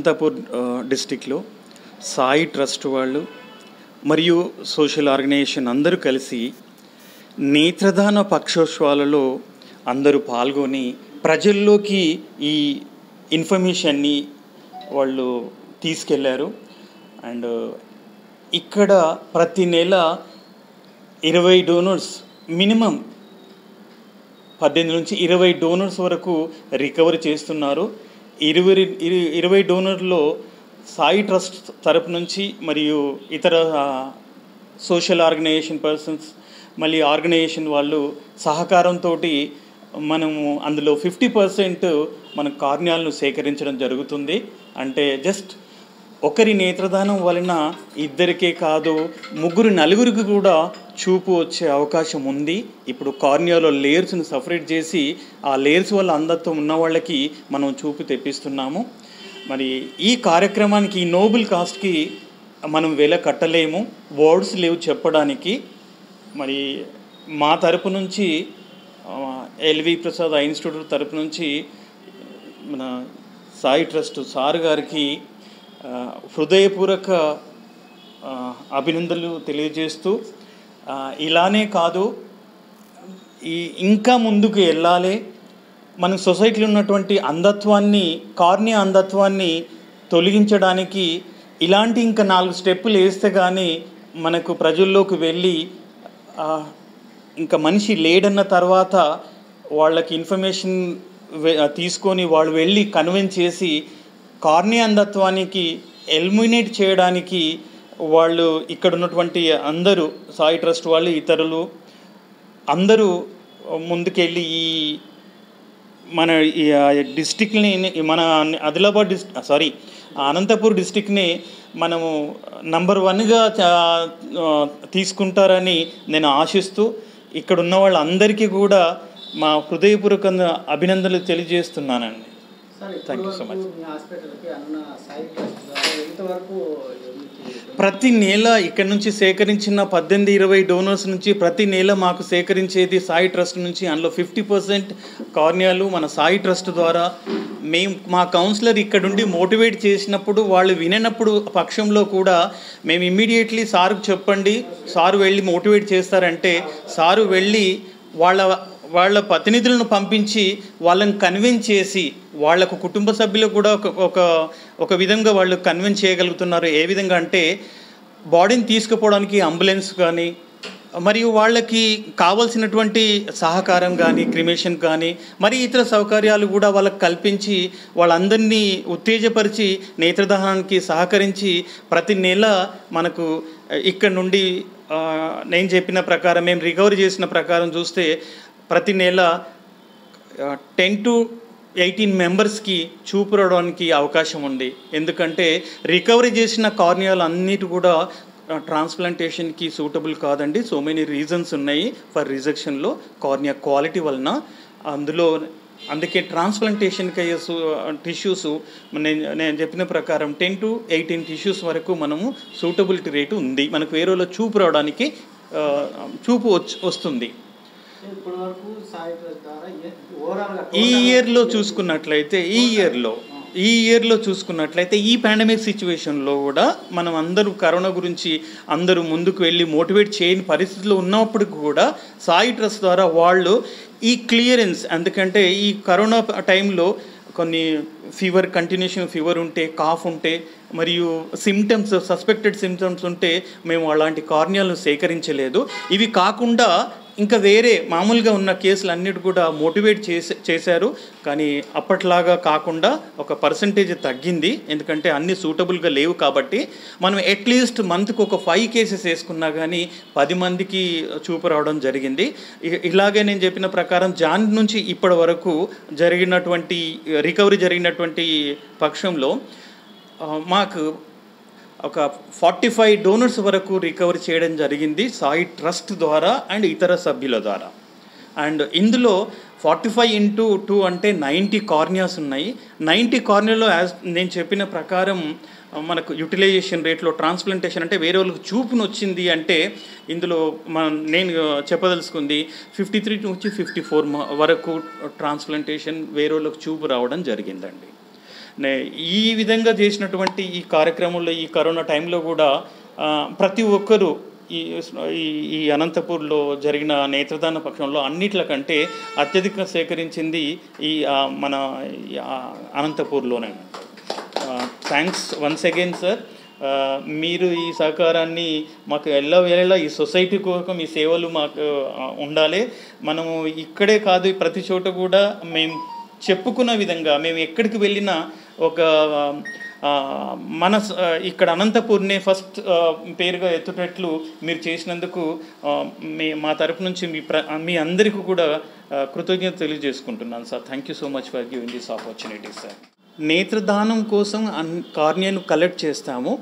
అనంతపూర్ డిస్టిక్లో సాయి ట్రస్ట్ వాళ్ళు మరియు సోషల్ ఆర్గనైజేషన్ అందరూ కలిసి నేత్రదాన పక్షోత్సవాలలో అందరూ పాల్గొని ప్రజల్లోకి ఈ ఇన్ఫర్మేషన్ని వాళ్ళు తీసుకెళ్ళారు. అండ్ ఇక్కడ ప్రతి నెల ఇరవై డోనర్స్ మినిమం పద్దెనిమిది నుంచి ఇరవై డోనర్స్ వరకు రికవరీ చేస్తున్నారు. ఇరవై ఇరు- ఇరవై డోనర్లో సాయి ట్రస్ట్ తరపు నుంచి మరియు ఇతర సోషల్ ఆర్గనైజేషన్ పర్సన్స్ మళ్ళీ ఆర్గనైజేషన్ వాళ్ళు సహకారంతో మనము అందులో ఫిఫ్టీ పర్సెంట్ మన కార్యాలను సేకరించడం జరుగుతుంది. అంటే జస్ట్ ఒకరి నేత్రదానం వలన ఇద్దరికే కాదు ముగ్గురు నలుగురికి కూడా చూపు వచ్చే అవకాశం ఉంది. ఇప్పుడు కార్నియాలో లేయర్స్ని సపరేట్ చేసి ఆ లేయర్స్ వల్ల అందరితో ఉన్న వాళ్ళకి మనం చూపు తెప్పిస్తున్నాము. మరి ఈ కార్యక్రమానికి ఈ నోబుల్ కాస్ట్కి మనం వెల కట్టలేము. వర్డ్స్ లేవు చెప్పడానికి. మరి మా తరపు నుంచి ఎల్వి ప్రసాద్ ఇన్స్టిట్యూట్ తరపు నుంచి మన సాయి ట్రస్ట్ సార్ గారికి హృదయపూర్వక అభినందనలు తెలియజేస్తూ ఇలానే కాదు ఈ ఇంకా ముందుకు వెళ్ళాలి. మన సొసైటీలో ఉన్నటువంటి అంధత్వాన్ని కార్ని అంధత్వాన్ని తొలగించడానికి ఇలాంటి ఇంకా నాలుగు స్టెప్పులు వేస్తే కానీ మనకు ప్రజల్లోకి వెళ్ళి ఇంకా మనిషి లేడన్న తర్వాత వాళ్ళకి ఇన్ఫర్మేషన్ తీసుకొని వాళ్ళు వెళ్ళి కన్విన్స్ చేసి కార్ని అంధత్వానికి ఎలిమినేట్ చేయడానికి వాళ్ళు ఇక్కడ ఉన్నటువంటి అందరూ సాయి ట్రస్ట్ వాళ్ళు ఇతరులు అందరూ ముందుకెళ్ళి ఈ మన ఈ డిస్టిక్ని మన ఆదిలాబాద్ డిస్ సారీ అనంతపూర్ డిస్టిక్ని మనము నంబర్ వన్గా తీసుకుంటారని నేను ఆశిస్తూ ఇక్కడ ఉన్న వాళ్ళందరికీ కూడా మా హృదయపూర్వకంగా అభినందనలు తెలియజేస్తున్నానండి. Sir Thank you so much. ఇప్పటివరకు మీ హాస్పిటల్కి అన్న సాయి ట్రస్ట్ ద్వారా ఎంతవరకు మీకు ప్రతి నెల ఇక్కడ నుంచి సేకరించిన పద్దెనిమిది ఇరవై డోనర్స్ నుంచి ప్రతి నెల మాకు సేకరించేది సాయి ట్రస్ట్ నుంచి అందులో ఫిఫ్టీ పర్సెంట్ కార్నియాలు మన సాయి ట్రస్ట్ ద్వారా మేము మా కౌన్సిలర్ ఇక్కడుండి మోటివేట్ చేసినప్పుడు వాళ్ళు విననప్పుడు పక్షంలో కూడా మేము ఇమ్మీడియట్లీ సార్కు చెప్పండి సారు వెళ్ళి మోటివేట్ చేస్తారంటే సారు వెళ్ళి వాళ్ళ వాళ్ళ ప్రతినిధులను పంపించి వాళ్ళని కన్విన్స్ చేసి వాళ్ళకు కుటుంబ సభ్యులకు కూడా ఒక ఒక ఒక విధంగా వాళ్ళు కన్విన్స్ చేయగలుగుతున్నారు. ఏ విధంగా అంటే బాడీని తీసుకుపోవడానికి అంబులెన్స్ కానీ మరియు వాళ్ళకి కావాల్సినటువంటి సహకారం కానీ క్రిమేషన్ కానీ మరి ఇతర సౌకర్యాలు కూడా వాళ్ళకి కల్పించి వాళ్ళందరినీ ఉత్తేజపరిచి నేత్రదహనానికి సహకరించి ప్రతి నెల మనకు ఇక్కడ నుండి నేను చెప్పిన ప్రకారం మేము రికవరీ చేసిన ప్రకారం చూస్తే ప్రతి నెల టెన్ టు ఎయిటీన్ మెంబర్స్కి చూపు రావడానికి అవకాశం ఉంది. ఎందుకంటే రికవరీ చేసిన కార్నియాలు అన్నిటి కూడా ట్రాన్స్ప్లాంటేషన్కి సూటబుల్ కాదండి. సో మెనీ రీజన్స్ ఉన్నాయి ఫర్ రిజెక్షన్లో కార్నియా క్వాలిటీ వలన. అందులో అందుకే ట్రాన్స్ప్లాంటేషన్కి అయ్యే టిష్యూస్ నేను నేను చెప్పిన ప్రకారం టెన్ టు ఎయిటీన్ టిష్యూస్ వరకు మనము సూటబిలిటీ రేటు ఉంది. మనకు వేరే చూపు రావడానికి చూపు వచ్చి వస్తుంది. ఈ ఇయర్లో చూసుకున్నట్లయితే ఈ ఇయర్లో ఈ ఇయర్లో చూసుకున్నట్లయితే ఈ పాండమిక్ సిచ్యువేషన్లో కూడా మనం అందరూ కరోనా గురించి అందరూ ముందుకు వెళ్ళి మోటివేట్ చేయని పరిస్థితిలో ఉన్నప్పుడు కూడా సాయి ట్రస్ట్ ద్వారా వాళ్ళు ఈ క్లియరెన్స్ ఎందుకంటే ఈ కరోనా టైంలో కొన్ని ఫీవర్ కంటిన్యూషన్ ఫీవర్ ఉంటే కాఫ్ ఉంటే మరియు సిమ్టమ్స్ సస్పెక్టెడ్ సిమ్టమ్స్ ఉంటే మేము అలాంటి కార్నియాలను సేకరించలేదు. ఇవి కాకుండా ఇంకా వేరే మామూలుగా ఉన్న కేసులు అన్నిటి కూడా మోటివేట్ చేసే చేశారు. కానీ అప్పట్లాగా కాకుండా ఒక పర్సంటేజ్ తగ్గింది. ఎందుకంటే అన్ని సూటబుల్గా లేవు కాబట్టి మనం అట్లీస్ట్ మంత్కి ఒక ఫైవ్ కేసెస్ వేసుకున్నా కానీ పది మందికి చూపు రావడం జరిగింది. ఇలాగే నేను చెప్పిన ప్రకారం జాన్ నుంచి ఇప్పటి వరకు జరిగినటువంటి రికవరీ జరిగినటువంటి పక్షంలో మాకు ఒక ఫార్టీ ఫైవ్ డోనర్స్ వరకు రికవరీ చేయడం జరిగింది సాయి ట్రస్ట్ ద్వారా అండ్ ఇతర సభ్యుల ద్వారా. అండ్ ఇందులో ఫార్టీ ఫైవ్ ఇంటూ టూ అంటే నైంటీ కార్నియాస్ ఉన్నాయి. నైంటీ కార్నియాలో యాజ్ నేను చెప్పిన ప్రకారం మనకు యూటిలైజేషన్ రేట్లో ట్రాన్స్ప్లాంటేషన్ అంటే వేరే వాళ్ళకి చూపును వచ్చింది అంటే ఇందులో మనం నేను చెప్పదలుచుకుంది ఫిఫ్టీ త్రీ నుంచి ఫిఫ్టీ ఫోర్ వరకు ట్రాన్స్ప్లాంటేషన్ వేరే వాళ్ళకి చూపు రావడం జరిగిందండి. ఈ విధంగా చేసినటువంటి ఈ కార్యక్రమంలో ఈ కరోనా టైంలో కూడా ప్రతి ఒక్కరూ ఈ ఈ- ఈ అనంతపూర్లో జరిగిన నేత్రదాన పక్షంలో అన్నిట్ల కంటే అత్యధిక సేకరించింది ఈ మన అనంతపూర్లోనే. థ్యాంక్స్ వన్స్ అగైన్ సార్ మీరు ఈ సహకారాన్ని మాకు ఎల్లవేళలా ఈ సొసైటీ కోసం ఈ సేవలు మాకు ఉండాలి. మనము ఇక్కడే కాదు ప్రతి చోట కూడా మేము చెప్పుకున్న విధంగా మేము ఎక్కడికి వెళ్ళినా ఒక మన ఇక్కడ అనంతపూర్నే ఫస్ట్ పేరుగా ఎత్తుటట్లు మీరు చేసినందుకు మీ మా తరపు నుంచి మీ ప్ర మీ అందరికీ కూడా కృతజ్ఞత తెలియజేసుకుంటున్నాను sir. Thank you so much for giving this opportunity sir నేత్రదానం కోసం అన్ కార్నియాను కలెక్ట్ చేస్తాము.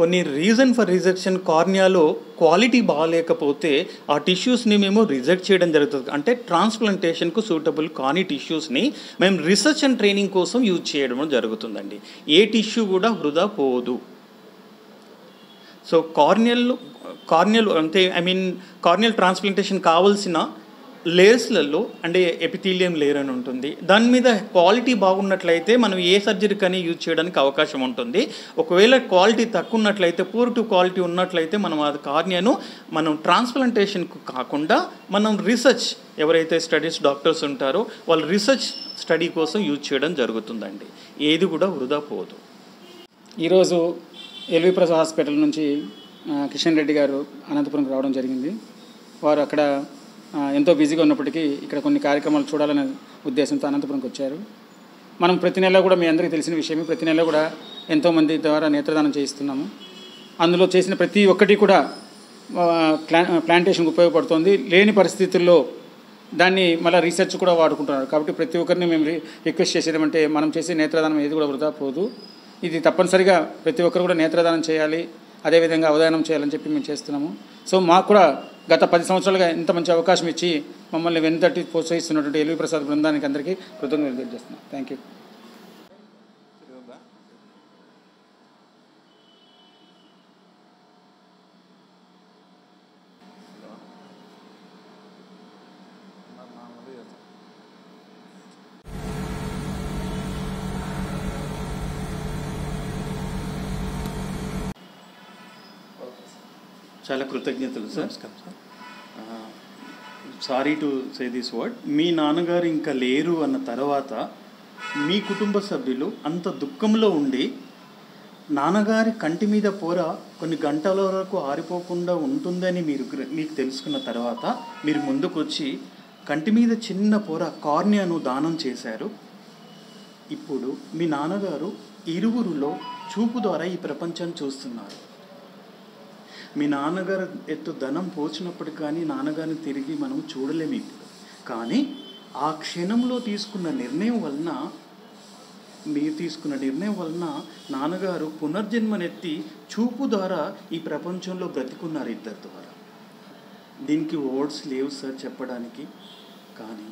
కొన్ని రీజన్ ఫర్ రిజెక్షన్ కార్నియాలో క్వాలిటీ బాగాలేకపోతే ఆ టిష్యూస్ని మేము రిజెక్ట్ చేయడం జరుగుతుంది. అంటే ట్రాన్స్ప్లాంటేషన్కు సూటబుల్ కాని టిష్యూస్ని మేము రీసెర్చ్ అండ్ ట్రైనింగ్ కోసం యూజ్ చేయడం జరుగుతుందండి. ఏ టిష్యూ కూడా వృధా పోదు. సో కార్నియల్ కార్నియల్ అంటే ఐ మీన్ కార్నియల్ ట్రాన్స్ప్లాంటేషన్ కావాల్సిన లేయర్స్లలో అంటే ఎపిథీలియం లేయర్ అని ఉంటుంది. దాని మీద క్వాలిటీ బాగున్నట్లయితే మనం ఏ సర్జరీ కానీ యూజ్ చేయడానికి అవకాశం ఉంటుంది. ఒకవేళ క్వాలిటీ తక్కువ ఉన్నట్లయితే పూర్ టు క్వాలిటీ ఉన్నట్లయితే మనం అది కార్నియాను మనం ట్రాన్స్ప్లాంటేషన్కు కాకుండా మనం రీసెర్చ్ ఎవరైతే స్టడీస్ డాక్టర్స్ ఉంటారో వాళ్ళు రీసెర్చ్ స్టడీ కోసం యూజ్ చేయడం జరుగుతుందండి. ఏది కూడా వృధా పోదు. ఈరోజు ఎల్వి ప్రసాద్ హాస్పిటల్ నుంచి కిషన్ రెడ్డి గారు అనంతపురంకి రావడం జరిగింది. వారు అక్కడ ఎంతో బిజీగా ఉన్నప్పటికీ ఇక్కడ కొన్ని కార్యక్రమాలు చూడాలనే ఉద్దేశంతో అనంతపురంకి వచ్చారు. మనం ప్రతి నెల కూడా మీ అందరికీ తెలిసిన విషయమే ప్రతి నెల కూడా ఎంతోమంది ద్వారా నేత్రదానం చేయిస్తున్నాము. అందులో చేసిన ప్రతి ఒక్కటి కూడా ప్లా ప్లాంటేషన్కి ఉపయోగపడుతుంది. లేని పరిస్థితుల్లో దాన్ని మళ్ళీ రీసెర్చ్ కూడా వాడుకుంటున్నారు. కాబట్టి ప్రతి ఒక్కరిని మేము రిక్వెస్ట్ చేసేది మనం చేసే నేత్రదానం ఏది కూడా వృధా పోదు. ఇది తప్పనిసరిగా ప్రతి ఒక్కరు కూడా నేత్రదానం చేయాలి. అదేవిధంగా అవధానం చేయాలని చెప్పి మేము చేస్తున్నాము. సో మాకు కూడా గత పది సంవత్సరాలుగా ఇంత మంచి అవకాశం ఇచ్చి మమ్మల్ని వెనుదట్టి ప్రోత్సహిస్తున్నటువంటి ఎల్వి ప్రసాద్ బృందానికి అందరికీ కృతజ్ఞతలు తెలియజేస్తున్నాం. థ్యాంక్ యూ చాలా కృతజ్ఞతలు sir. Sorry. To say this word. మీ నాన్నగారు ఇంకా లేరు అన్న తర్వాత మీ కుటుంబ సభ్యులు అంత దుఃఖంలో ఉండి నాన్నగారి కంటి మీద పోర కొన్ని గంటల వరకు ఆరిపోకుండా ఉంటుందని మీరు మీకు తెలుసుకున్న తర్వాత మీరు ముందుకు వచ్చి కంటి మీద చిన్న పొర కార్నియాను దానం చేశారు. ఇప్పుడు మీ నాన్నగారు ఇరువురులో చూపు ద్వారా ఈ ప్రపంచాన్ని చూస్తున్నారు. మీ నాన్నగారు ఎత్తు ధనం పోచినప్పుడు కానీ నాన్నగారిని తిరిగి మనం చూడలేము ఇప్పుడు. కానీ ఆ క్షణంలో తీసుకున్న నిర్ణయం వలన మీరు తీసుకున్న నిర్ణయం వలన నాన్నగారు పునర్జన్మనెత్తి చూపు ద్వారా ఈ ప్రపంచంలో బ్రతికున్నారు ఇద్దరి ద్వారా. దీనికి వర్డ్స్ లేవు సార్ చెప్పడానికి. కానీ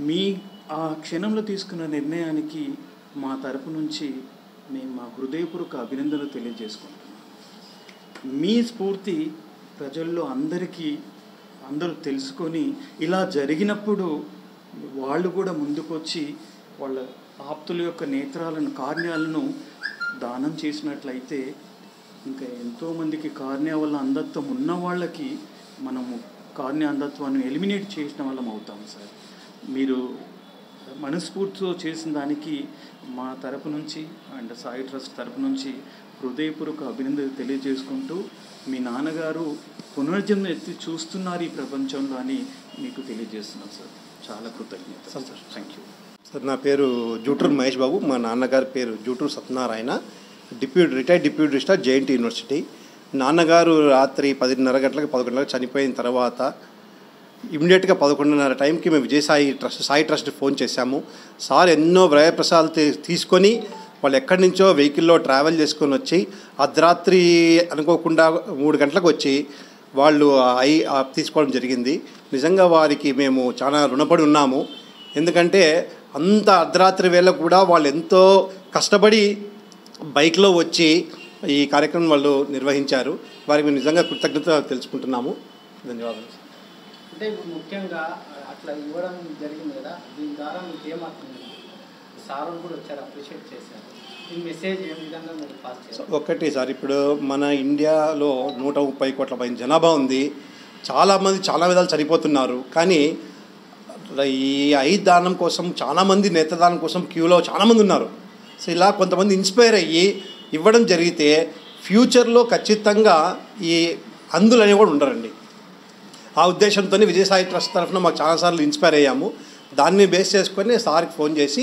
మీ ఆ క్షణంలో తీసుకున్న నిర్ణయానికి మా తరపు నుంచి మేము మా హృదయపూర్వక అభినందనలు తెలియజేసుకుంటాం మీ స్ఫూర్తి ప్రజల్లో అందరికీ అందరూ తెలుసుకొని ఇలా జరిగినప్పుడు వాళ్ళు కూడా ముందుకొచ్చి వాళ్ళ ఆప్తుల యొక్క నేత్రాలను కార్యాలను దానం చేసినట్లయితే ఇంకా ఎంతోమందికి కార్నియా వల్ల అంధత్వం ఉన్న వాళ్ళకి మనము కార్నియా అంధత్వాన్ని ఎలిమినేట్ చేసిన వాళ్ళం అవుతాం సార్. మీరు మనస్ఫూర్తితో చేసిన దానికి మా తరపు నుంచి అండ్ సాయి ట్రస్ట్ తరపు నుంచి హృదయపూర్వక అభినందనలు తెలియజేసుకుంటూ మీ నాన్నగారు పునర్జన్మ ఎత్తి చూస్తున్నారు ఈ ప్రపంచంలో అని మీకు తెలియజేస్తున్నాం సార్. చాలా కృతజ్ఞత సార్. థ్యాంక్ యూ సార్ నా పేరు జూటూరు మహేష్ బాబు. మా నాన్నగారి పేరు Juturu Satyanarayana. Deputy retired deputy registrar JNT university. నాన్నగారు రాత్రి పదిన్నర గంటలకు పదకొండు గంటలకు చనిపోయిన తర్వాత ఇమీడియట్గా పదకొండున్నర టైంకి మేము Vijayasai trust Sai trust phone చేశాము. సార్ ఎన్నో వ్యయప్రసాదాలు తీసుకొని వాళ్ళు ఎక్కడి నుంచో వెహికల్లో ట్రావెల్ చేసుకొని వచ్చి అర్ధరాత్రి అనుకోకుండా మూడు గంటలకు వచ్చి వాళ్ళు ఐ తీసుకోవడం జరిగింది. నిజంగా వారికి మేము చాలా రుణపడి ఉన్నాము. ఎందుకంటే అంత అర్ధరాత్రి వేళ కూడా వాళ్ళు ఎంతో కష్టపడి బైక్లో వచ్చి ఈ కార్యక్రమం వాళ్ళు నిర్వహించారు. వారికి మేము నిజంగా కృతజ్ఞత తెలుసుకుంటున్నాము. ధన్యవాదాలు. అంటే ముఖ్యంగా అట్లా ఇవ్వడం జరిగింది కదా. దీని ద్వారా మీకు ఏమవుతుంది సార్ కూడా వచ్చారు అప్రిషియేట్ చేశారు. ఈ మెసేజ్ ఏ విధంగా మీరు పాస్ చేస్తారు ఒకటి సార్ ఇప్పుడు మన ఇండియాలో నూట ముప్పై కోట్ల పైన జనాభా ఉంది. చాలామంది చాలా విధాలు చనిపోతున్నారు. కానీ ఈ ఐదు దానం కోసం చాలామంది నేత్రదానం కోసం క్యూలో చాలామంది ఉన్నారు. సో ఇలా కొంతమంది ఇన్స్పైర్ అయ్యి ఇవ్వడం జరిగితే ఫ్యూచర్లో ఖచ్చితంగా ఈ అందులు అనేవి కూడా ఉండరండి. ఆ ఉద్దేశంతో విజయసాయి ట్రస్ట్ తరఫున మాకు చాలాసార్లు ఇన్స్పైర్ అయ్యాము. దాన్ని బేస్ చేసుకొని సార్కి ఫోన్ చేసి